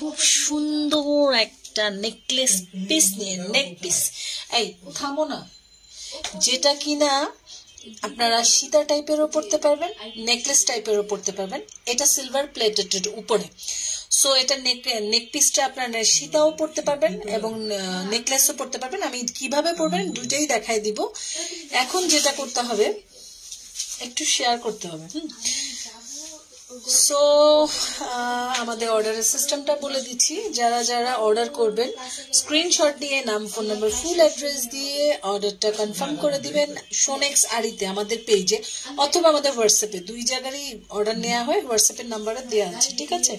খুব সুন্দর একটা নেকলেস পিস নিয়ে নেক পিস এই, থামো না। যেটা কিনা আপনারা সীতা টাইপেরও পড়তে পারবেন নেকলেস টাইপেরও পড়তে পারবেন। এটা সিলভার প্লেটেড উপরে। সো এটা নেক নেক পিসটা আপনারা সীতাও পড়তে পারবেন এবং নেকলেসও পড়তে পারবেন। আমি কীভাবে পড়বেন দুইটাই দেখাই দিব। এখন যেটা করতে হবে, একটু শেয়ার করতে হবে। হুম। সো আমাদের অর্ডারের সিস্টেমটা বলে দিচ্ছি। যারা যারা অর্ডার করবেন স্ক্রিনশট দিয়ে, নাম ফোন নাম্বার ফুল অ্যাড্রেস দিয়ে অর্ডারটা কনফার্ম করে দিবেন সোনেক্স আরিতে আমাদের পেজে অথবা আমাদের হোয়াটসঅ্যাপে দুই জায়গারই অর্ডার নেওয়া হয় হোয়াটসঅ্যাপের নাম্বারে দেওয়া আছে, ঠিক আছে?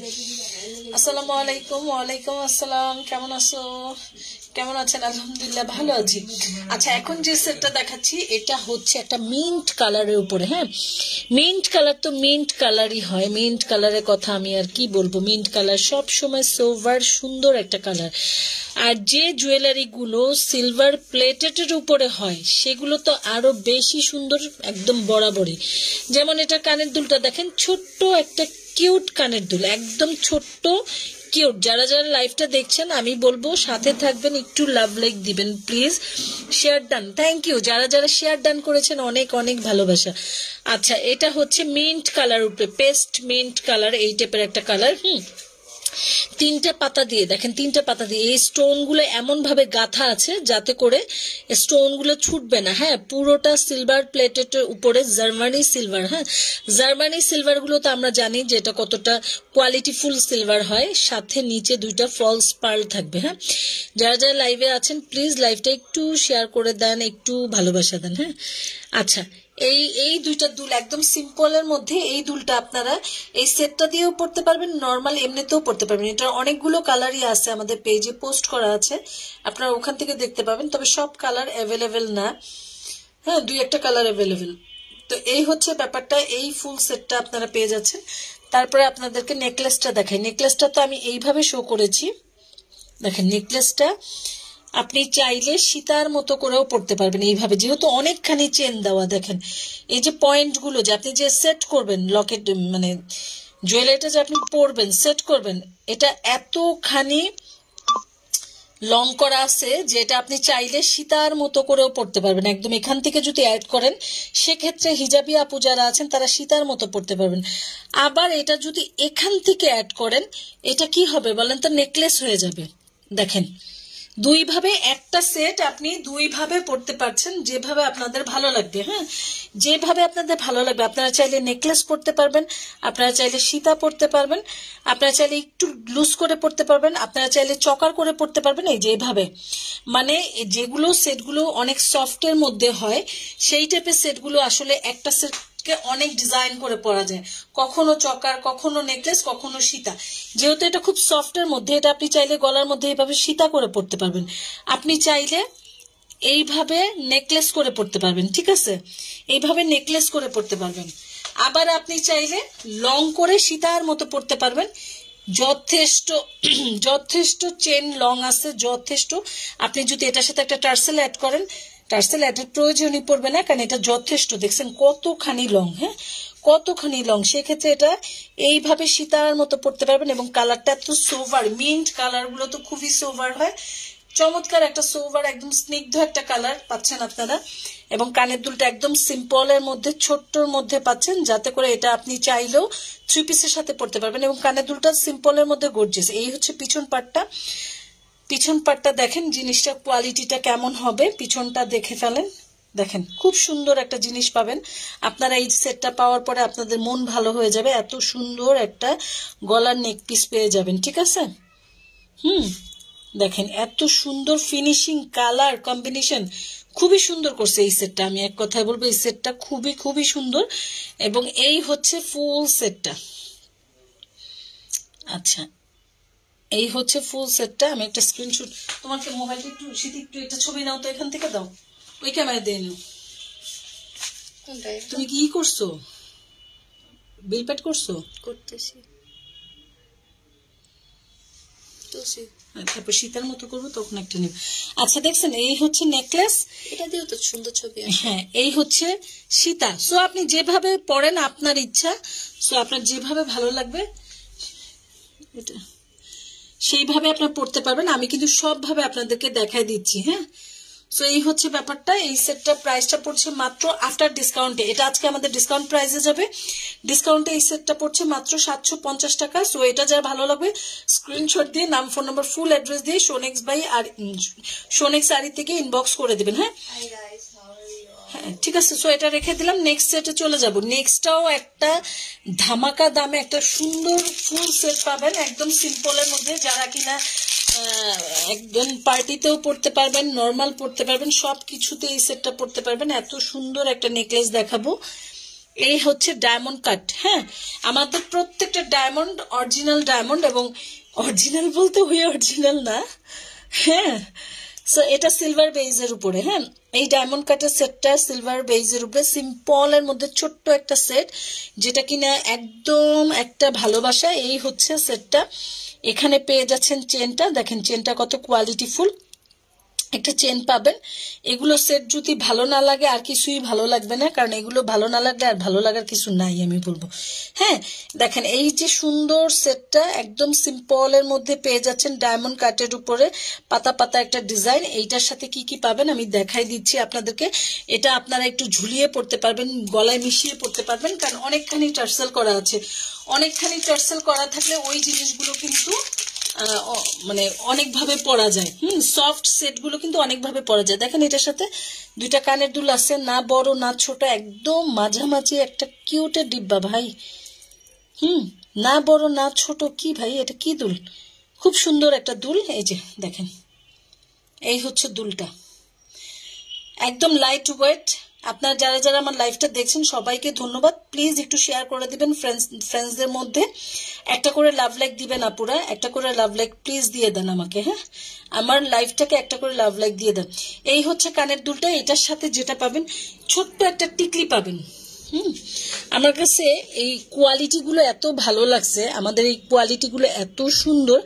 আসসালামু আলাইকুম, ওয়ালাইকুম আসসালাম, কেমন আছো? কেমন আছেন? আলহামদুলিল্লাহ, ভালো আছি। আচ্ছা এখন যে সেটটা দেখাচ্ছি, এটা হচ্ছে একটা মিন্ট কালারের উপরে হ্যাঁ? মিন্ট কালার তো মিন্ট কালারই হয় মিন্ট কালারের কথা আমি আর কি বলব? মিন্ট কালার সব সময় সোভার সুন্দর একটা কালার আর যে জুয়েলারিগুলো সিলভার প্লেটেটের উপরে হয়, সেগুলো তো আরও বেশি সুন্দর একদম বরাবরই। যেমন এটা কানের দুলটা দেখেন, ছোট্ট একটা কিউট কানের দুল, একদম ছোট্ট কিউট যারা যারা লাইফটা দেখছেন, আমি বলব সাথে থাকবেন, একটু লাভ লাইক দিবেন please share done thank you যারা যারা শেয়ার ডান করেছেন, অনেক অনেক ভালোবাসা। আচ্ছা এটা হচ্ছে মিন্ট কালার উপরে। পেস্ট মিন্ট কালার এই টাইপের একটা কালার হুম। তিনটে পাতা দিয়ে, দেখেন তিনটে পাতা দিয়ে, এই স্টোনগুলো এমন ভাবে গাঁথা আছে যাতে করে স্টোনগুলো ছুটবে না। হ্যাঁ পুরোটা সিলভার প্লেটের উপরে জার্মানি সিলভার হ্যাঁ? জার্মানি সিলভারগুলো তো আমরা জানি যে এটা কতটা কোয়ালিটিফুল সিলভার হয়, সাথে নিচে দুইটা ফলস পার্ল থাকবে হ্যাঁ? যারা যারা লাইভে আছেন, প্লিজ লাইভটা একটু শেয়ার করে দেন, একটু ভালোবাসা দেন হ্যাঁ? আচ্ছা এই এই দুইটা দুল একদম সিম্পলের মধ্যে এই দুলটা আপনারা এই সেটটা দিয়েও পড়তে পারবেন নর্মাল এমনিতেও পড়তে পারবেন। এটা অনেকগুলো কালারই আছে আমাদের পেজে পোস্ট করা আছে। আপনারা ওখান থেকে দেখতে পাবেন, তবে সব কালার অ্যাভেলেবেল না। হ্যাঁ দুই একটা কালার অ্যাভেলেবেল তো এই হচ্ছে ব্যাপারটা, এই ফুল সেটটা আপনারা পেয়ে যাচ্ছেন। তারপরে আপনাদেরকে নেকলেসটা দেখাই। নেকলেসটা তো আমি এইভাবে শো করেছি। দেখেন নেকলেসটা আপনি চাইলে সীতার মতো করেও পড়তে পারবেন এইভাবে, যেহেতু অনেকখানি চেন দেওয়া দেখেন। এই যে পয়েন্টগুলো যে আপনি যে সেট করবেন লকেট মানে জুয়েলারিটা যে আপনি পরবেন সেট করবেন, এটা এতখানি লং করা আছে যেটা আপনি চাইলে সীতার মতো করেও পড়তে পারবেন। একদম এখান থেকে যদি অ্যাড করেন, সেক্ষেত্রে হিজাবি আপু যারা আছেন, তারা সীতার মতো পড়তে পারবেন। আবার এটা যদি এখান থেকে অ্যাড করেন, এটা কি হবে বলেন তো নেকলেস হয়ে যাবে। দেখেন দুই ভাবে একটা সেট আপনি দুই ভাবে পড়তে পারছেন, যেভাবে আপনাদের ভালো লাগবে হ্যাঁ? যেভাবে আপনাদের ভালো লাগবে। আপনারা চাইলে নেকলেস পড়তে পারবেন, আপনারা চাইলে সীতা পড়তে পারবেন, আপনারা চাইলে একটু লুজ করে পড়তে পারবেন, আপনারা চাইলে চকার করে পড়তে পারবেন, এই যেভাবে মানে যেগুলো সেটগুলো অনেক সফটের মধ্যে হয়, সেই টাইপের সেটগুলো আসলে একটা সেট কে অনেক ডিজাইন করে পরা যায়। কখনো চকার, কখনো নেকলেস কখনো সীতা। যেহেতু এটা খুব সফটের মধ্যে, এটা আপনি চাইলে গলার মধ্যে এইভাবে সীতা করে পড়তে পারবেন। আপনি চাইলে এইভাবে নেকলেস করে পড়তে পারবেন, ঠিক আছে? এইভাবে নেকলেস করে পড়তে পারবেন। আবার আপনি চাইলে লং করে সীতার মতো পড়তে পারবেন। যথেষ্ট যথেষ্ট চেন লং আছে, যথেষ্ট। আপনি যদি এটার সাথে একটা টার্সেল অ্যাড করেন টার্সেল অ্যাডের প্রয়োজনই পড়বে না, কারণ এটা যথেষ্ট। দেখছেন কতখানি লং হ্যাঁ? কতখানি লং সেক্ষেত্রে এটা এইভাবে সীতার মতো পড়তে পারবেন এবং কালারটা এত সোভার মিন্ট কালারগুলো তো খুবই সোভার হয়। চমৎকার একটা সোভার একদম স্নিগ্ধ একটা কালার পাচ্ছেন আপনারা। এবং কানের দুলটা একদম সিম্পলের মধ্যে, ছোট্টর মধ্যে পাচ্ছেন, যাতে করে এটা আপনি চাইলেও থ্রি পিসের সাথে পড়তে পারবেন। এবং কানের দুলটা সিম্পলের মধ্যে গর্জেস এই হচ্ছে পিছন পাটটা পিছন পাটটা দেখেন জিনিসটা কোয়ালিটিটা কেমন হবে, পিছনটা দেখে ফেলেন। দেখেন, খুব সুন্দর একটা জিনিস পাবেন। আপনারা এই সেটটা পাওয়ার পরে আপনাদের মন ভালো হয়ে যাবে, এত সুন্দর একটা গলার নেক পিস পেয়ে যাবেন, ঠিক আছে? হুম, দেখেন, এত সুন্দর ফিনিশিং কালার কম্বিনেশন খুবই সুন্দর করছে এই সেটটা আমি এক কথায় বলব, এই সেটটা খুবই খুবই সুন্দর। এবং এই হচ্ছে ফুল সেটটা আচ্ছা এই হচ্ছে ফুল সেটটা আমি একটা স্ক্রিনশট তোমাকে মোবাইলটা একটু শীত একটু একটা ছবি নাও তো এখান থেকে দাও। ওই ক্যামেরা দিয়ে নাও। তুমি কি করছ? বিল পেড করছ? করতেছি। হ্যাঁ, তারপর শীতের মতো করব তখন একটা নেব। আচ্ছা দেখছেন এই হচ্ছে নেকলেস এটা দিয়েও তো সুন্দর ছবি হ্যাঁ এই হচ্ছে সীতা। সো আপনি যেভাবে পড়েন আপনার ইচ্ছা। সো আপনার যেভাবে ভালো লাগবে এটা সেইভাবে আপনার পড়তে পারবেন। আমি কিন্তু সবভাবে আপনাদেরকে দেখাই দিচ্ছি হ্যাঁ? সো এই হচ্ছে ব্যাপারটা। এই সেটটা প্রাইসটা পড়ছে মাত্র আফটার ডিসকাউন্টে এটা আজকে আমাদের ডিসকাউন্ট প্রাইসে যাবে। ডিসকাউন্টে এই সেটটা পড়ছে মাত্র সাতশো পঞ্চাশ টাকা। সো এটা যার ভালো লাগবে স্ক্রিনশট দিয়ে, নাম ফোন নাম্বার ফুল অ্যাড্রেস দিয়ে সোনেক্স বাই আর সোনেক্স আরি থেকে ইনবক্স করে দেবেন হ্যাঁ? হ্যাঁ, ঠিক আছে সো এটা রেখে দিলাম নেক্সট সেটে চলে যাব। নেক্সটটাও একটা ধামাকা দামে একটা সুন্দর ফুল সেট পাবেন একদম সিম্পলের মধ্যে যারা কিনা একদম পার্টিতেও পড়তে পারবেন নর্মাল পড়তে পারবেন সব কিছুতে এই সেটটা পড়তে পারবেন। এত সুন্দর একটা নেকলেস দেখাবো। এই হচ্ছে ডায়মন্ড কাট হ্যাঁ? আমাদের প্রত্যেকটা ডায়মন্ড অরিজিনাল ডায়মন্ড এবং অরিজিনাল বলতে হয়ে অরিজিনাল না হ্যাঁ? সো এটা সিলভার বেইজের উপরে হ্যাঁ? এই ডায়মন্ড কাটের সেটটা সিলভার বেইজের উপরে সিম্পল এর মধ্যে ছোট্ট একটা সেট যেটা কিনা একদম একটা ভালোবাসা, এই হচ্ছে সেটটা এখানে পেয়ে যাচ্ছেন চেনটা দেখেন চেনটা কত কোয়ালিটিফুল একটা চেন পাবেন। এগুলো সেট যদি ভালো না লাগে, আর কিছুই ভালো লাগবে না, কারণ এগুলো ভালো না লাগলে আর ভালো লাগার কিছু নাই, আমি বলব। হ্যাঁ দেখেন, এই যে সুন্দর সেটটা একদম সিম্পলের মধ্যে পেয়ে যাচ্ছেন ডায়মন্ড কাটের উপরে পাতা পাতা একটা ডিজাইন এইটার সাথে কি কি পাবেন আমি দেখাই দিচ্ছি আপনাদেরকে। এটা আপনারা একটু ঝুলিয়ে পড়তে পারবেন, গলায় মিশিয়ে পড়তে পারবেন, কারণ অনেকখানি টার্সেল করা আছে। অনেকখানি টার্সেল করা থাকলে ওই জিনিসগুলো কিন্তু মানে অনেকভাবে পরা যায়। হুম সফট সেটগুলো কিন্তু অনেকভাবে পরা যায়। দেখেন এটার সাথে দুইটা কানের দুল আছে, না বড়, না ছোট, একদম মাঝামাঝি একটা কিউটের ডিব্বা, ভাই। হুম, না বড়, না ছোট, কি ভাই, এটা কি দুল? খুব সুন্দর একটা দুল, এই যে দেখেন। এই হচ্ছে দুলটা। একদম লাইট ওয়েট আপনার যারা যারা আমার লাইফটা দেখছেন, সবাইকে ধন্যবাদ। প্লিজ একটু শেয়ার করে দিবেন ফ্রেন্ডস ফ্রেন্ডসদের মধ্যে। একটা করে লাভ লাইক দিবেন আপুরা, একটা করে লাভ লাইক প্লিজ দিয়ে দেন আমাকে হ্যাঁ? আমার লাইফটাকে একটা করে লাভ লাইক দিয়ে দেন। এই হচ্ছে কানের দুলটা, এটার সাথে যেটা পাবেন, ছোট্ট একটা টিকলি পাবেন। হুম। আমার কাছে এই কোয়ালিটিগুলো এত ভালো লাগছে, আমাদের এই কোয়ালিটিগুলো এত সুন্দর।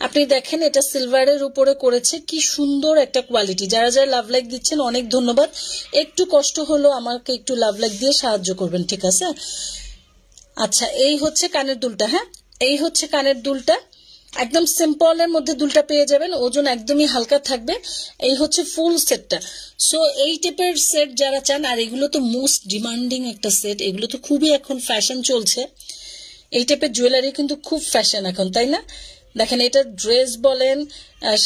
আপনি দেখেন এটা সিলভারের উপরে করেছে, কি সুন্দর একটা কোয়ালিটি যারা যারা লাভ লাইক দিচ্ছেন, অনেক ধন্যবাদ। একটু কষ্ট হলো আমাকে একটু লাভ লাইক দিয়ে সাহায্য করবেন, ঠিক আছে? আচ্ছা এই হচ্ছে কানের দুলটা হ্যাঁ? এই হচ্ছে কানের দুলটা। একদম সিম্পলের মধ্যে দুলটা পেয়ে যাবেন, ওজন একদমই হালকা থাকবে। এই হচ্ছে ফুল সেটটা সো এই টাইপের সেট যারা চান, আর এগুলো তো মোস্ট ডিমান্ডিং একটা সেট এগুলো তো খুবই এখন ফ্যাশন চলছে। এই টাইপের জুয়েলারি কিন্তু খুব ফ্যাশন এখন, তাই না? দেখেন, এটা ড্রেস বলেন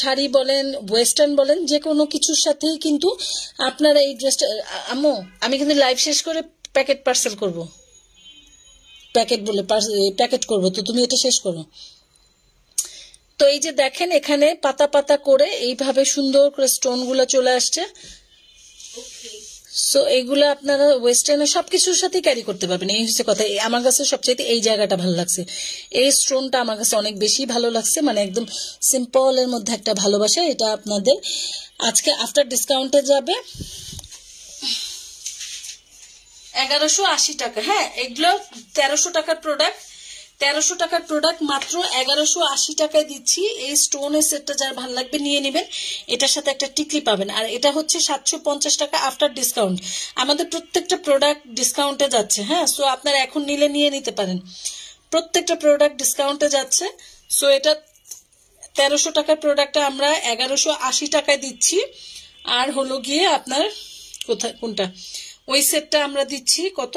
শাড়ি বলেন ওয়েস্টার্ন বলেন, যে কোনো কিছুর সাথেই কিন্তু আপনারা এই ড্রেসটা আম্মু, আমি কিন্তু লাইভ শেষ করে প্যাকেট পার্সেল করব। প্যাকেট বলে প্যাকেট করব, তো তুমি এটা শেষ করো। তো এই যে দেখেন, এখানে পাতা পাতা করে এইভাবে সুন্দর করে স্টোনগুলো চলে আসছে। সো এইগুলো আপনারা ওয়েস্টার্নে সবকিছুর সাথে ক্যারি করতে পারবেন। এই হচ্ছে কথা। আমার কাছে সবচেয়ে এই জায়গাটা ভালো লাগছে। এই স্টোনটা আমার কাছে অনেক বেশি ভালো লাগছে। মানে একদম সিম্পল এর মধ্যে একটা ভালোবাসা, এটা আপনাদের আজকে আফটার ডিসকাউন্টে যাবে। এগারোশো আশি টাকা। হ্যাঁ এগুলো তেরোশো টাকার প্রোডাক্ট তেরোশো টাকার প্রোডাক্ট মাত্র এগারোশো আশি টাকায় দিচ্ছি। এই স্টোনের সেটটা যার ভালো লাগবে নিয়ে নেবেন। এটার সাথে একটা টিকলি পাবেন। আর এটা হচ্ছে সাতশো পঞ্চাশ টাকা আফটার ডিসকাউন্ট আমাদের প্রত্যেকটা প্রোডাক্ট ডিসকাউন্টে যাচ্ছে হ্যাঁ? সো আপনারা এখন নিলে নিয়ে নিতে পারেন। প্রত্যেকটা প্রোডাক্ট ডিসকাউন্টে যাচ্ছে। সো এটা তেরোশো টাকার প্রোডাক্টটা আমরা এগারোশো আশি টাকায় দিচ্ছি। আর হলো গিয়ে আপনার কোথায় কোনটা? ওই সেটটা আমরা দিচ্ছি কত?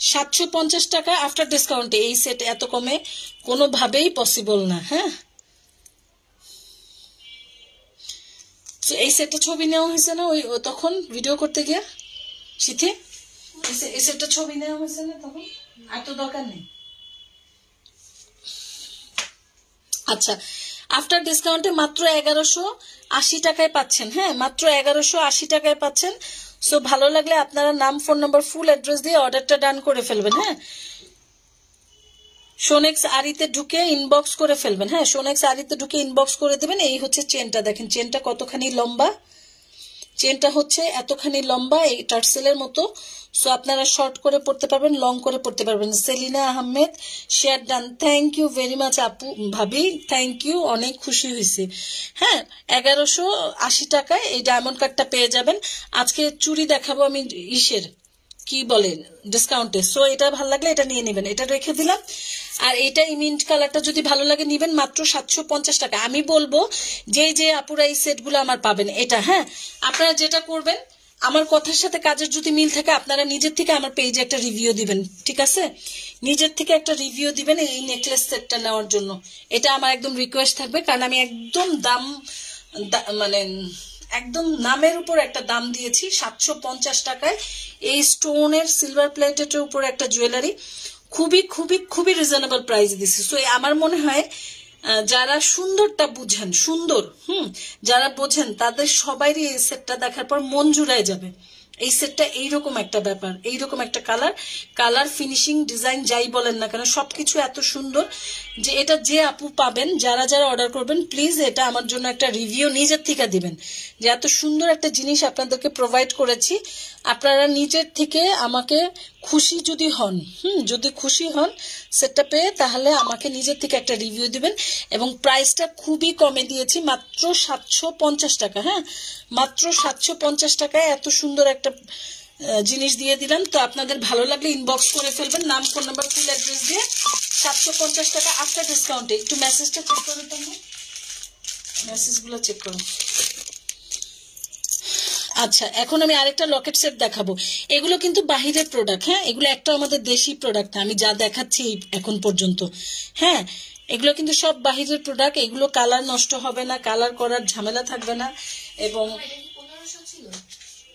সাতশো পঞ্চাশ টাকা আফটার ডিসকাউন্টে এই সেট এত কমে কোনোভাবেই পসিবল না হ্যাঁ? তো এই সেটটা ছবি নেওয়া হয়েছে না? ওই তখন ভিডিও করতে গিয়ে? শীতে এই সেটটা ছবি নেওয়া হয়েছে না তখন? আর তো দরকার নেই। আচ্ছা আফটার ডিসকাউন্টে মাত্র এগারোশো আশি টাকায় পাচ্ছেন হ্যাঁ? মাত্র এগারোশো আশি টাকায় পাচ্ছেন সো ভালো লাগলে আপনারা নাম ফোন নাম্বার ফুল অ্যাড্রেস দিয়ে অর্ডারটা ডান করে ফেলবেন হ্যাঁ? সোনেক্স আরিতে ঢুকে ইনবক্স করে ফেলবেন হ্যাঁ? সোনেক্স আরিতে ঢুকে ইনবক্স করে দেবেন, এই হচ্ছে চেনটা দেখেন চেনটা কতখানি লম্বা? চেনটা হচ্ছে এতখানি লম্বা, এই টার্সেলের মতো। সো আপনারা শর্ট করে পড়তে পারবেন লং করে পড়তে পারবেন। Selina Ahmed share done thank you very much আপু, ভাবি থ্যাংক ইউ অনেক খুশি হয়েছে। হ্যাঁ এগারোশো আশি টাকায় এই ডায়মন্ড কার্ডটা পেয়ে যাবেন। আজকে চুরি দেখাবো আমি ইসের। কি বলে ডিসকাউন্টে সো এটা ভালো লাগলে এটা নিয়ে নেবেন। এটা রেখে দিলাম। আর এটা ইমিন্ট কালারটা যদি ভালো লাগে নিবেন, মাত্র সাতশো পঞ্চাশ টাকা। আমি বলব, যে যে আপুরা এই সেটগুলো আমার পাবেন, এটা হ্যাঁ? আপনারা যেটা করবেন, আমার কথার সাথে কাজের যদি মিল থাকে, আপনারা নিজের থেকে আমার পেজে একটা রিভিউ দিবেন, ঠিক আছে? নিজের থেকে একটা রিভিউ দিবেন এই নেকলেস সেটটা নেওয়ার জন্য। এটা আমার একদম রিকোয়েস্ট থাকবে, কারণ আমি একদম দাম মানে একদম নামের উপর একটা দাম দিয়েছি, সাতশো পঞ্চাশ টাকায়। এই স্টোনের সিলভার প্লেটের উপর একটা জুয়েলারি খুবই খুবই খুবই রিজনেবল প্রাইস দিছি। সো আমার মনে হয় যারা সুন্দরটা বুঝেন, সুন্দর, হুম, যারা বোঝেন, তাদের সবারই এই সেটটা দেখার পর মন জুড়ায় যাবে। এই সেটটা এইরকম একটা ব্যাপার, এইরকম একটা কালার কালার ফিনিশিং ডিজাইন যাই বলেন না কেন, সবকিছু এত সুন্দর যে এটা যে আপু পাবেন, যারা যারা অর্ডার করবেন প্লিজ এটা আমার জন্য একটা রিভিউ নিজের থেকে দিবেন। যে এত সুন্দর একটা জিনিস আপনাদেরকে প্রোভাইড করেছি, আপনারা নিজের থেকে আমাকে খুশি যদি হন, হুম, যদি খুশি হন সেটটা পেয়ে তাহলে আমাকে নিজের থেকে একটা রিভিউ দিবেন এবং প্রাইসটা খুবই কমে দিয়েছি, মাত্র সাতশো পঞ্চাশ টাকা হ্যাঁ? মাত্র সাতশো পঞ্চাশ টাকায় এত সুন্দর একটা জিনিস দিয়ে দিলাম। তো আপনাদের ভালো লাগলে ইনবক্স করে ফেলবেন। নাম ফোন নাম্বার ফুল অ্যাড্রেস দিয়ে সাতশো পঞ্চাশ টাকা আফটার ডিসকাউন্টে একটু মেসেজটা চেক করে তো মেসেজগুলো চেক করুন। আচ্ছা এখন আমি আরেকটা লকেট সেট দেখাবো। এগুলো কিন্তু বাহিরের প্রোডাক্ট হ্যাঁ? এগুলো একটা আমাদের দেশি প্রোডাক্ট আমি যা দেখাচ্ছি এখন পর্যন্ত। হ্যাঁ এগুলো কিন্তু সব বাহিরের প্রোডাক্ট এগুলো কালার নষ্ট হবে না কালার করার ঝামেলা থাকবে না এবং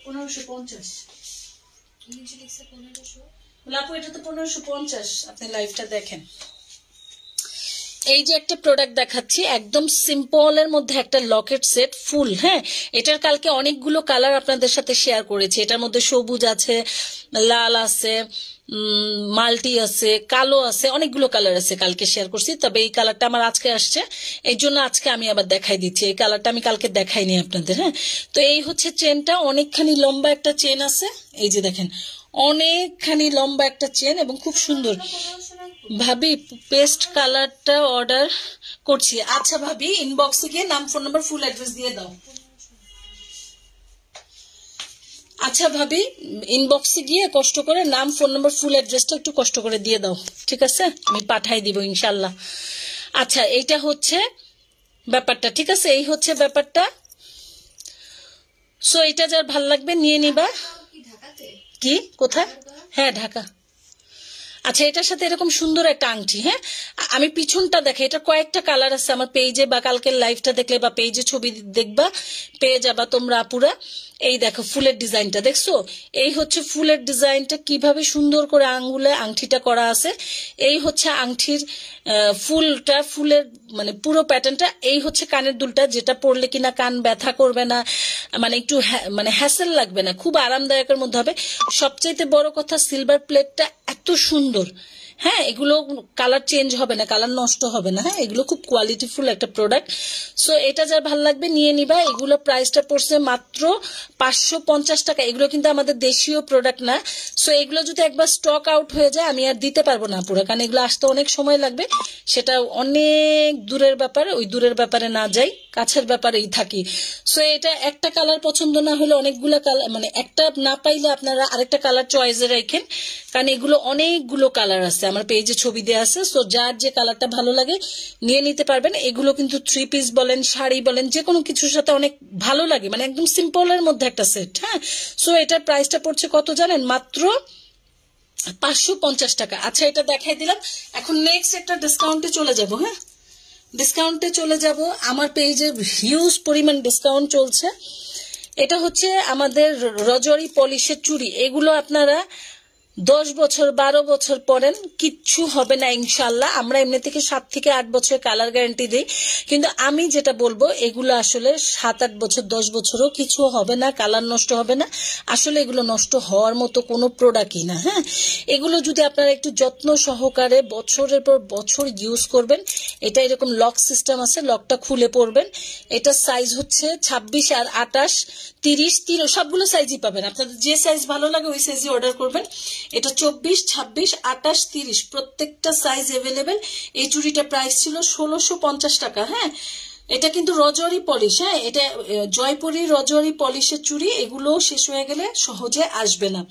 পনেরোশো পঞ্চাশ। এটা তো পনেরোশো পঞ্চাশ আপনি লাইভটা দেখেন। এই যে একটা প্রোডাক্ট দেখাচ্ছি, একদম সিম্পলের মধ্যে একটা লকেট সেট ফুল হ্যাঁ? এটার কালকে অনেকগুলো কালার আপনাদের সাথে শেয়ার করেছি। এটার মধ্যে সবুজ আছে, লাল আছে মাল্টি আছে, কালো আছে, অনেকগুলো কালার আছে কালকে শেয়ার করছি। তবে এই কালারটা আমার আজকে আসছে। এই জন্য আজকে আমি আবার দেখাই দিচ্ছি। এই কালারটা আমি কালকে দেখাইনি আপনাদের হ্যাঁ? তো এই হচ্ছে চেনটা অনেকখানি লম্বা একটা চেন আছে। এই যে দেখেন, অনেকখানি লম্বা একটা চেন এবং খুব সুন্দর। ভাবি পেস্ট কালারটা অর্ডার করছি। আচ্ছা ভাবি ইনবক্সে গিয়ে নাম ফোন নাম্বার ফুল অ্যাড্রেস দিয়ে দাও। আচ্ছা ভাবি ইনবক্সে গিয়ে কষ্ট করে নাম ফোন নাম্বার ফুল অ্যাড্রেসটা একটু কষ্ট করে দিয়ে দাও। ঠিক আছে? আমি পাঠাই দিব ইনশাল্লাহ আচ্ছা এইটা হচ্ছে ব্যাপারটা ঠিক আছে? এই হচ্ছে ব্যাপারটা। সো এটা যার ভালো লাগবে নিয়ে নিবা। কি কি? কোথায়? হ্যাঁ ঢাকা। আচ্ছা এটার সাথে এরকম সুন্দর একটা আংটি হ্যাঁ? আমি পিছনটা দেখে, এটা কয়েকটা কালার আছে আমার পেজে বা কালকের লাইভটা দেখলে বা পেজে ছবি দেখবা, পেয়ে যাবা তোমরা আপুরা। এই দেখো, ফুলের ডিজাইনটা। দেখছ? এই হচ্ছে ফুলের ডিজাইনটা, কীভাবে সুন্দর করে আঙ্গুলে আংটিটা করা আছে। এই হচ্ছে আংটির ফুলটা, ফুলের মানে পুরো প্যাটার্নটা। এই হচ্ছে কানের দুলটা, যেটা পরলে কিনা কান ব্যথা করবে না মানে একটু মানে হ্যাসেল লাগবে না, খুব আরামদায়কের মধ্যে হবে। সবচাইতে বড় কথা সিলভার প্লেটটা এত সুন্দর। হ্যাঁ এগুলো কালার চেঞ্জ হবে না কালার নষ্ট হবে না হ্যাঁ এগুলো খুব কোয়ালিটিফুল একটা প্রোডাক্ট সো এটা যার ভালো লাগবে নিয়ে নিবা, এগুলো প্রাইসটা পড়ছে মাত্র পাঁচশো পঞ্চাশ টাকা। এগুলো কিন্তু আমাদের দেশীয় প্রোডাক্ট না। সো এগুলো যদি একবার স্টক আউট হয়ে যায়, আমি আর দিতে পারব না পুরো, কারণ এগুলো আসতে অনেক সময় লাগবে। সেটা অনেক দূরের ব্যাপারে, ওই দূরের ব্যাপারে না যাই। কাছের ব্যাপারেই থাকি। সো এটা একটা কালার পছন্দ না হলে অনেকগুলো কালার মানে একটা না পাইলে আপনারা আরেকটা কালার চয়েসে রাখেন। কারণ এগুলো অনেকগুলো কালার আছে। আমার পেজে ছবি দেওয়া আছে। সো যার যে কালারটা ভালো লাগে, নিয়ে নিতে পারবেন। এগুলো কিন্তু থ্রি পিস বলেন, শাড়ি বলেন যে কোনো কিছুর সাথে অনেক ভালো লাগে। মানে একদম সিম্পলের মধ্যে একটা সেট হ্যাঁ? সো এটার প্রাইসটা পড়ছে কত জানেন? মাত্র পাঁচশো পঞ্চাশ টাকা। আচ্ছা এটা দেখাই দিলাম। এখন নেক্সট একটা ডিসকাউন্টে চলে যাব হ্যাঁ? ডিসকাউন্টে চলে যাব। আমার পেজে হিউজ পরিমাণ ডিসকাউন্ট চলছে। এটা হচ্ছে আমাদের রজরি পলিশের চুড়ি। এগুলো আপনারা দশ বছর, বারো বছর পরেন, কিচ্ছু হবে না ইনশাল্লাহ আমরা এমনি থেকে সাত থেকে আট বছর কালার গ্যারান্টি দিই। কিন্তু আমি যেটা বলব, এগুলো আসলে সাত আট বছর, দশ বছরও কিছু হবে না কালার নষ্ট হবে না। আসলে এগুলো নষ্ট হওয়ার মতো কোনো প্রোডাক্টই না হ্যাঁ? এগুলো যদি আপনারা একটু যত্ন সহকারে বছরের পর বছর ইউজ করবেন, এটা এরকম লক সিস্টেম আছে লকটা খুলে পড়বেন। এটা সাইজ হচ্ছে ছাব্বিশ আর আটাশ, তিরিশ তিরো সবগুলো সাইজই পাবেন। আপনাদের যে সাইজ ভালো লাগে, ওই সাইজই অর্ডার করবেন। এটা চব্বিশ, ছাব্বিশ, আটাশ, তিরিশ। প্রত্যেকটা সাইজ এভেলেবেল এই চুড়িটা প্রাইস ছিল ষোলোশো পঞ্চাশ টাকা হ্যাঁ? এটা কিন্তু রজরি পলিশ হ্যাঁ? এটা জয়পুরি রজরি পলিশের চুড়ি এগুলো শেষ হয়ে গেলে সহজে আসবে না।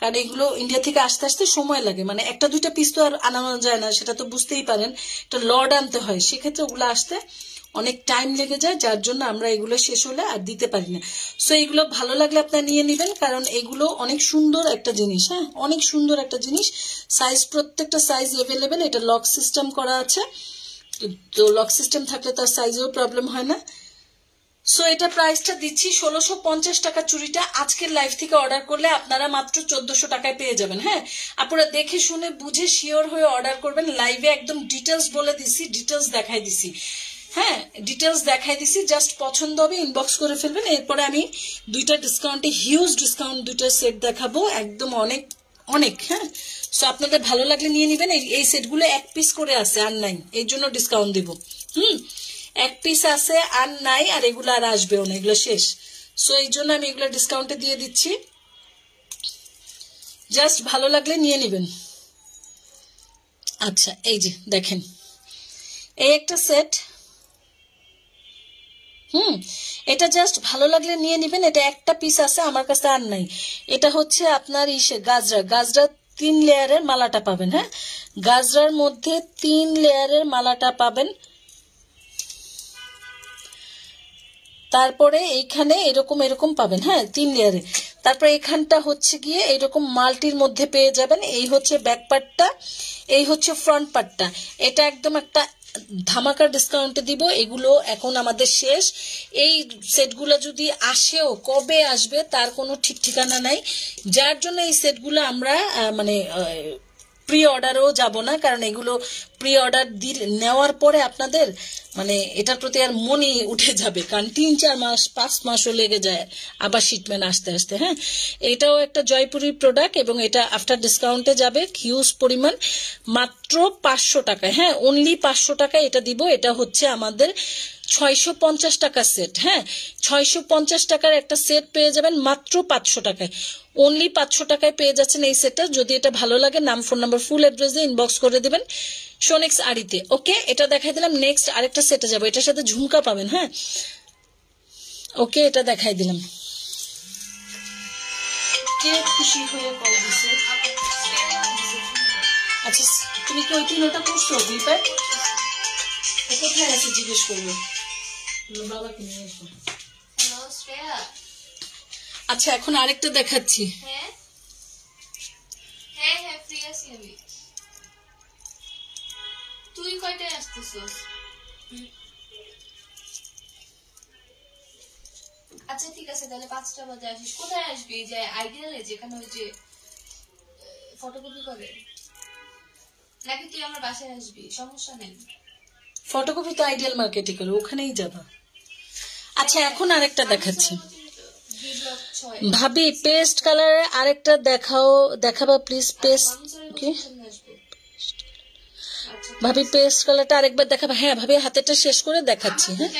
কারণ এগুলো ইন্ডিয়া থেকে আসতে আসতে সময় লাগে। মানে একটা দুইটা পিস তো আর আনানো যায় না, সেটা তো বুঝতেই পারেন। একটা লড আনতে হয়, সেক্ষেত্রে ওগুলো আসতে অনেক টাইম লেগে যায়, যার জন্য আমরা এগুলো শেষ হলে আর দিতে পারি না। সো এগুলো ভালো লাগলে আপনারা নিয়ে নেবেন, কারণ এগুলো অনেক সুন্দর একটা জিনিস হ্যাঁ? অনেক সুন্দর একটা জিনিস। সাইজ প্রত্যেকটা সাইজ এভেলেবেল এটা লক সিস্টেম করা আছে। তো লক সিস্টেম থাকলে তার সাইজেও প্রবলেম হয় না। সো এটা প্রাইসটা দিচ্ছি ষোলোশো পঞ্চাশ টাকা চুরিটা। আজকের লাইভ থেকে অর্ডার করলে আপনারা মাত্র চোদ্দশো টাকায় পেয়ে যাবেন হ্যাঁ? আপনারা দেখে শুনে, বুঝে শিওর হয়ে অর্ডার করবেন। লাইভে একদম ডিটেলস বলে দিছি ডিটেলস দেখাই দিছি। হ্যাঁ ডিটেলস দেখাই দিছি জাস্ট পছন্দ হবে ইনবক্স করে ফেলবেন। এরপরে আমি দুইটা ডিসকাউন্টে হিউজ ডিসকাউন্ট দুইটা সেট দেখাবো, একদম অনেক অনেক হ্যাঁ। সো আপনাদের ভালো লাগলে নিয়ে নেবেন। এই- সেটগুলো এক পিস করে আছে, আর নাই। এই জন্য ডিসকাউন্ট দিব। হুম, এক পিস আছে, আর নাই, আর এগুলো আর আসবেও না, এগুলো শেষ। সো এই জন্য আমি এগুলো ডিসকাউন্টে দিয়ে দিচ্ছি। জাস্ট ভালো লাগলে নিয়ে নেবেন। আচ্ছা এই যে, দেখেন। এই একটা সেট হুম, এটা জাস্ট ভালো লাগলে নিয়ে নেবেন, এটা একটা পিস আছে, আমার কাছে আর নাই। এটা হচ্ছে আপনার ইসে, গাজরা। গাজরা তিন লেয়ারের মালাটা পাবেন হ্যাঁ? গাজরার মধ্যে তিন লেয়ারের মালাটা পাবেন। তারপরে এইখানে এরকম এরকম পাবেন হ্যাঁ তিন লেয়ারে তারপরে এখানটা হচ্ছে গিয়ে এরকম মাল্টির মধ্যে পেয়ে যাবেন। এই হচ্ছে ব্যাক পার্টটা এই হচ্ছে ফ্রন্ট পার্টটা এটা একদম একটা ধামাকার ডিসকাউন্টে দিব, এগুলো এখন আমাদের শেষ। এই সেটগুলো যদি আসেও, কবে আসবে তার কোনো ঠিক ঠিকানা নাই। যার জন্য এই সেটগুলো আমরা মানে প্রি অর্ডারও যাব না, কারণ এগুলো প্রি অর্ডার নেওয়ার পরে আপনাদের মানে এটার প্রতি আর মনই উঠে যাবে। কারণ তিন, চার মাস, পাঁচ মাসও লেগে যায় আবার শিটমেন্ট আসতে আসতে হ্যাঁ? এটাও একটা জয়পুরি প্রোডাক্ট এবং এটা আফটার ডিসকাউন্টে যাবে হিউজ পরিমাণ, মাত্র পাঁচশো টাকায় হ্যাঁ? অনলি পাঁচশো টাকায় এটা দিব, এটা হচ্ছে আমাদের ছয়শো পঞ্চাশ টাকা সেট হ্যাঁ? ছয়শো পঞ্চাশ টাকার একটা সেট পেয়ে যাবেন মাত্র পাঁচশো টাকায়। অনলি পাঁচশো টাকায় পেয়ে যাচ্ছেন এই সেটটা যদি এটা ভালো লাগে, নাম ফোন নাম্বার ফুল অ্যাড্রেস দিয়ে ইনবক্স করে দেবেন। সোনেক্স আড়িতে ওকে এটা দেখাই দিলাম নেক্সট আরেকটা সেটে যাব। এটার সাথে ঝুমকা পাবেন হ্যাঁ? ওকে এটা দেখাই দিলাম। কে খুশি হয়ে কল দিছে? আচ্ছা তুমি কি ওই তিনটা করছ দুই প্যাক কোথায় আছে জিজ্ঞেস করব। বাবাকে নিয়ে এসো। আচ্ছা এখন আরেকটা দেখাচ্ছি। হ্যাঁ হ্যাঁ তুই কয়টায় আসতেছিস আচ্ছা ঠিক আছে তাহলে পাঁচটা বাজে আসিস কোথায় আসবি যে আইডিয়ালে যেখানে ওই যে ফটোকপি করে নাকি তুই আমার বাসায় আসবি সমস্যা নেই ফটোকপি তো আইডিয়াল মার্কেটে করে ওখানেই যাবা। আচ্ছা এখন আরেকটা দেখাচ্ছি। ভাবি পেস্ট কালারের আরেকটা দেখাও দেখাবা প্লিজ পেস্ট কি ভাবি পেস্ট কালারটা আরেকবার দেখাবে। হ্যাঁ ভাবি হাতেটা শেষ করে দেখাচ্ছি হ্যাঁ?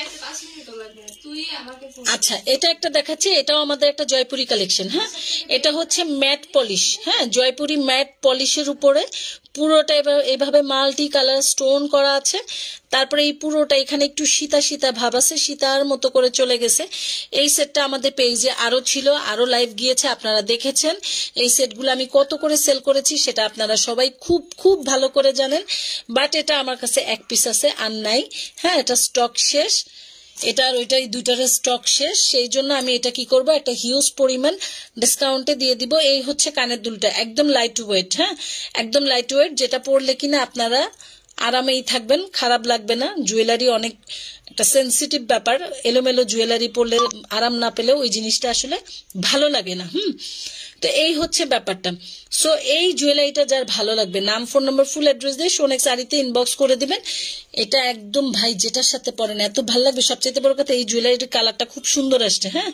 আচ্ছা এটা একটা দেখাচ্ছি, এটাও আমাদের একটা জয়পুরি কালেকশন হ্যাঁ? এটা হচ্ছে ম্যাট পলিশ হ্যাঁ? জয়পুরি ম্যাট পলিশের উপরে পুরোটা এভাবে- এভাবে মাল্টি কালার স্টোন করা আছে। তারপরে এই পুরোটা এখানে একটু সীতা সীতা ভাব আছে, সীতার মতো করে চলে গেছে। এই সেটটা আমাদের পেজে আরও ছিল, আরও লাইভ গিয়েছে, আপনারা দেখেছেন। এই সেটগুলো আমি কত করে সেল করেছি সেটা আপনারা সবাই খুব খুব ভালো করে জানেন। বাট এটা আমার কাছে এক পিস আছে, আর নাই। হ্যাঁ এটা স্টক শেষ। এটার ওইটাই দুইটার স্টক শেষ। সেই জন্য আমি এটা কি করব, একটা হিউজ পরিমাণ ডিসকাউন্টে দিয়ে দিব। এই হচ্ছে কানের দুলটা, একদম লাইট ওয়েট হ্যাঁ? একদম লাইট ওয়েট যেটা পরলে কিনা আপনারা আরামেই থাকবেন, খারাপ লাগবে না। জুয়েলারি অনেক একটা সেন্সিটিভ ব্যাপার। এলোমেলো জুয়েলারি পরলে আরাম না পেলেও ওই জিনিসটা আসলে ভালো লাগে না, হুম? তো এই হচ্ছে ব্যাপারটা। সো এই জুয়েলারিটা যার ভালো লাগবে, নাম ফোন নম্বর ফুল অ্যাড্রেস দিয়ে সোনেক শাড়িতে ইনবক্স করে দিবেন। এটা একদম ভাই, যেটার সাথে পরেন, এত ভালো লাগবে। সবচেয়ে বড় কথা, এই জুয়েলারির কালারটা খুব সুন্দর আসছে হ্যাঁ?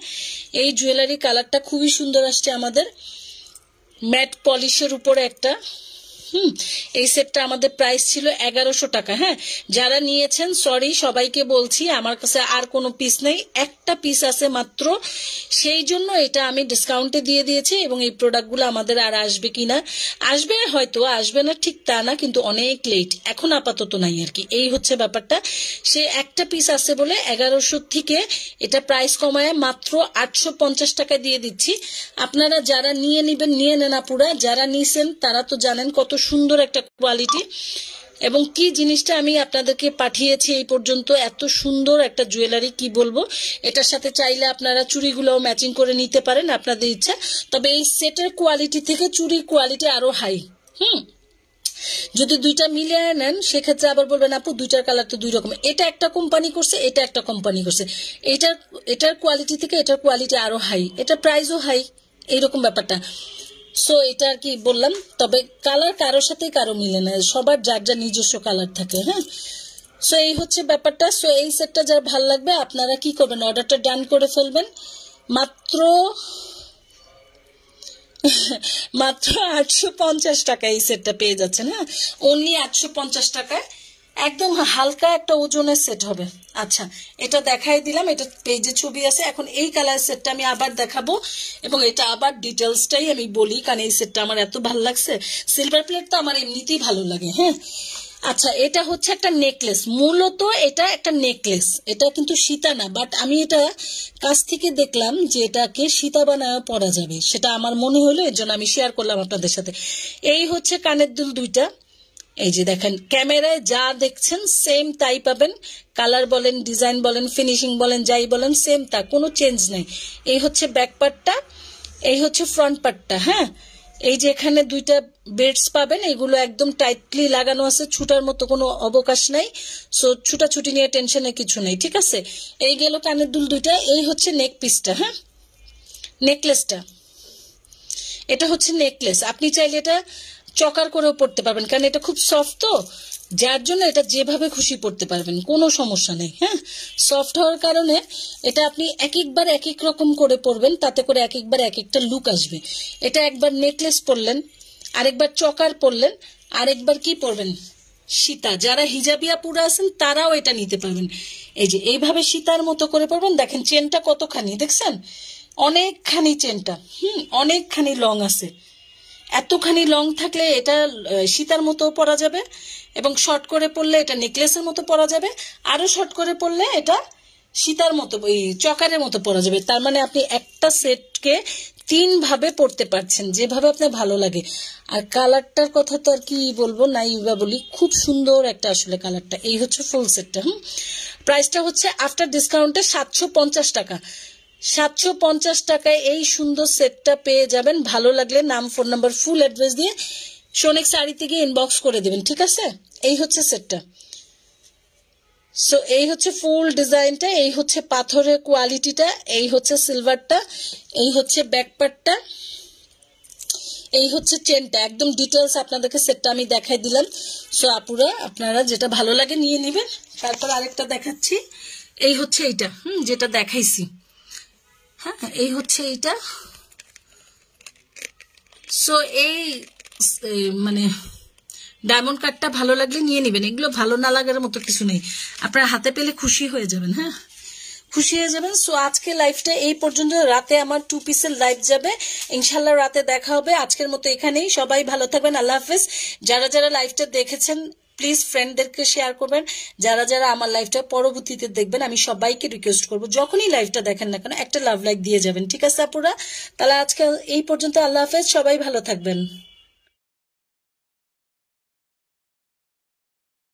এই জুয়েলারি কালারটা খুবই সুন্দর আসছে আমাদের। ম্যাট পলিশের উপরে একটা হুম, এই সেটটা আমাদের প্রাইস ছিল এগারোশো টাকা হ্যাঁ? যারা নিয়েছেন সরি সবাইকে বলছি, আমার কাছে আর কোনো পিস নেই, একটা পিস আছে মাত্র। সেই জন্য এটা আমি ডিসকাউন্টে দিয়ে দিয়েছি এবং এই প্রোডাক্টগুলো আমাদের আর আসবে কিনা। আসবে হয়তো, আসবে না ঠিক তা না, কিন্তু অনেক লেট এখন আপাতত নাই আর কি। এই হচ্ছে ব্যাপারটা। সে একটা পিস আছে বলে এগারোশো থেকে এটা প্রাইস কমায় মাত্র আটশো পঞ্চাশ টাকা দিয়ে দিচ্ছি। আপনারা যারা নিয়ে নিবেন, নিয়ে নেন আপুরা। যারা নিছেন, তারা তো জানেন কত সুন্দর একটা কোয়ালিটি এবং কি জিনিসটা আমি আপনাদেরকে পাঠিয়েছি এই পর্যন্ত এত সুন্দর একটা জুয়েলারি কি বলব? এটার সাথে চাইলে আপনারা চুড়িগুলোও ম্যাচিং করে নিতে পারেন আপনাদের ইচ্ছা। তবে এই সেটের কোয়ালিটি থেকে চুরির কোয়ালিটি আরও হাই হুম? যদি দুইটা মিলিয়ে নেন, সেক্ষেত্রে আবার বলবেন, আপু, দুইটার কালার তো দুই রকম। এটা একটা কোম্পানি করছে, এটা একটা কোম্পানি করছে। এটার এটার কোয়ালিটি থেকে এটার কোয়ালিটি আরও হাই এটার প্রাইসও হাই এইরকম ব্যাপারটা। সো এটা আর কি বললাম, তবে কালার কারোর সাথে কারও মিলে না, সবার যার যার নিজস্ব কালার থাকে হ্যাঁ? সো এই হচ্ছে ব্যাপারটা। সো এই সেটটা যার ভালো লাগবে, আপনারা কি করবেন? অর্ডারটা ডান করে ফেলবেন। মাত্র মাত্র আটশো পঞ্চাশ টাকা এই সেটটা পেয়ে যাচ্ছেন হ্যাঁ? অনলি আটশো পঞ্চাশ টাকায়। একদম হালকা একটা ওজনের সেট হবে। আচ্ছা এটা দেখাই দিলাম, এটা পেজে ছবি আছে। এখন এই কালার সেটটা আমি আবার দেখাবো এবং এটা আবার ডিটেলসটাই আমি বলি, কারণ এই সেটটা আমার এত ভালো লাগছে। সিলভার প্লেট তো আমার এমনিতেই ভালো লাগে হ্যাঁ? আচ্ছা এটা হচ্ছে একটা নেকলেস মূলত এটা একটা নেকলেস এটা কিন্তু সীতা না বাট আমি এটা কাছ থেকে দেখলাম যে এটাকে সীতা বানায় পরা যাবে। সেটা আমার মনে হলো, এর জন্য আমি শেয়ার করলাম আপনাদের সাথে। এই হচ্ছে কানের দুল দুইটা। এই যে দেখেন, ক্যামেরায় যা দেখছেন সেম তাই পাবেন। কালার বলেন ডিজাইন বলেন ফিনিশিং বলেন, যাই বলেন সেম তা, কোনো চেঞ্জ নেই। এই হচ্ছে ব্যাক পার্টটা এই হচ্ছে ফ্রন্ট পার্টটা হ্যাঁ? এই যে এখানে দুইটা বেডস পাবেন, এগুলো একদম টাইটলি লাগানো আছে, ছুটার মতো কোনো অবকাশ নাই। সো ছুটাছুটি নিয়ে টেনশনের কিছু নেই, ঠিক আছে? এই গেল কানের দুল দুইটা, এই হচ্ছে নেক পিসটা হ্যাঁ? নেকলেসটা এটা হচ্ছে নেকলেস আপনি চাইলে এটা চকার করেও পড়তে পারবেন। কারণ এটা খুব সফট তো। যার জন্য এটা যেভাবে খুশি পড়তে পারবেন, কোনো সমস্যা নেই হ্যাঁ? সফট হওয়ার কারণে এটা আপনি এক একবার এক এক রকম করে পরবেন, তাতে করে এক একবার এক একটা লুক আসবে। এটা একবার নেকলেস পরলেন, আরেকবার চকার পরলেন, আরেকবার কি পরবেন? সীতা। যারা হিজাবিয়া পুরা আছেন, তারাও এটা নিতে পারবেন। এই যে, এইভাবে সীতার মতো করে পরবেন। দেখেন, চেনটা কতখানি, দেখছেন? অনেকখানি চেনটা, হুম, অনেকখানি লং আছে। এতখানি লং থাকলে এটা সীতার মতো পরা যাবে এবং শর্ট করে পরলে এটা নেকলেসের মতো পরা যাবে। আরও শর্ট করে পরলে এটা সীতার মতো, ওই চকারের মতো পরা যাবে। তার মানে আপনি একটা সেটকে তিন ভাবে পড়তে পারছেন, যেভাবে আপনার ভালো লাগে। আর কালারটার কথা তো আর কি বলব নাই বা বলি, খুব সুন্দর একটা আসলে কালারটা এই হচ্ছে ফুল সেটটা হুম? প্রাইসটা হচ্ছে আফটার ডিসকাউন্টে সাতশো পঞ্চাশ টাকা। সাতশো পঞ্চাশ টাকায় এই সুন্দর সেটটা পেয়ে যাবেন। ভালো লাগলে নাম ফোন নাম্বার ফুল অ্যাড্রেস দিয়ে সোনেক শাড়ি থেকে ইনবক্স করে দেবেন, ঠিক আছে? এই হচ্ছে সেটটা সো এই হচ্ছে ফুল ডিজাইনটা এই হচ্ছে পাথরের কোয়ালিটিটা এই হচ্ছে সিলভারটা এই হচ্ছে ব্যাকপার্টটা এই হচ্ছে চেনটা একদম ডিটেলস আপনাদেরকে সেটটা আমি দেখাই দিলাম। সো আপুরা, আপনারা যেটা ভালো লাগে নিয়ে নেবেন। তারপর আরেকটা দেখাচ্ছি। এই হচ্ছে এইটা, হুম, যেটা দেখাইছি। হ্যাঁ এই হচ্ছে এইটা। সো এই মানে ডায়মন্ড কার্ডটা ভালো লাগলে নিয়ে নেবেন। এগুলো ভালো না লাগার মতো কিছু নেই। আপনার হাতে পেলে খুশি হয়ে যাবেন হ্যাঁ? খুশি হয়ে যাবেন। সো আজকে লাইফটা এই পর্যন্ত। রাতে আমার টু পিসের লাইভ যাবে। ইনশাল্লাহ রাতে দেখা হবে। আজকের মতো এখানেই। সবাই ভালো থাকবেন। আল্লাহ হাফেজ। যারা যারা লাইভটা দেখেছেন প্লিজ ফ্রেন্ডদেরকে শেয়ার করবেন। যারা যারা আমার লাইভটা পরবর্তীতে দেখবেন, আমি সবাইকে রিকোয়েস্ট করব। যখনই লাইভটা দেখেন না কেন, একটা লাভ লাইক দিয়ে যাবেন। ঠিক আছে আপুরা? তাহলে আজকে এই পর্যন্ত আল্লাহ হাফেজ, সবাই ভালো থাকবেন।